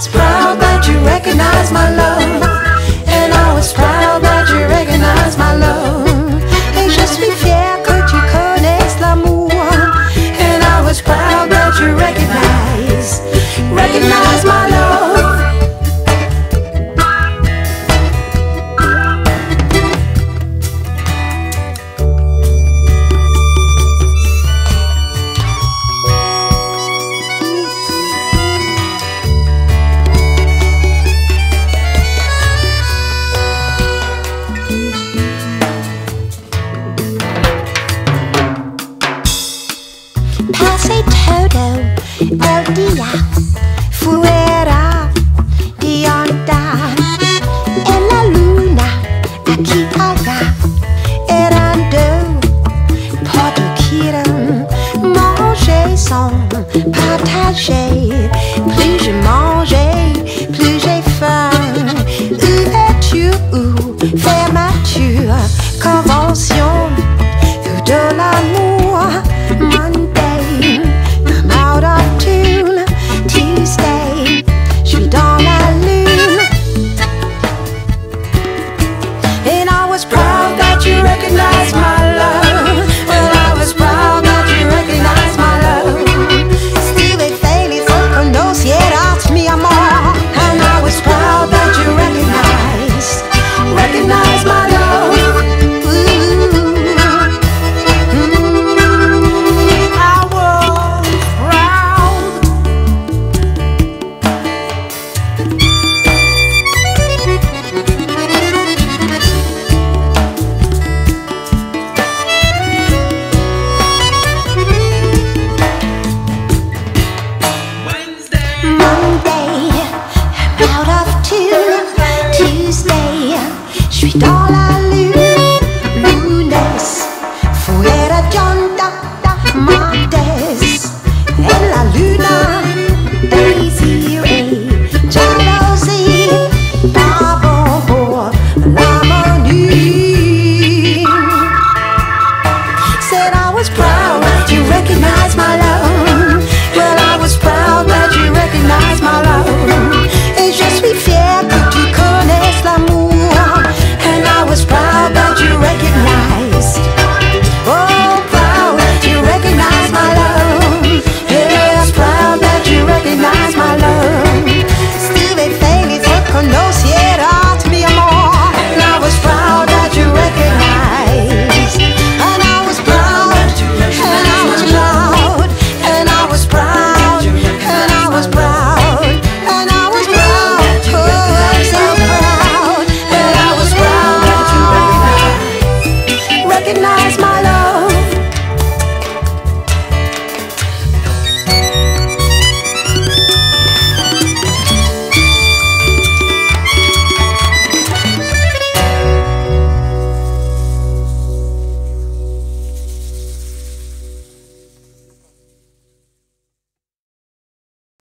was proud that you recognized my love. And I was proud that you recognized my love. Casei Toto, el día fuera de onda. En la luna, aquí allá, eran deux. Manger sans partager. Plus je mangeais, plus j'ai faim. Ouverture ou fermeture, comment Durch I lügen.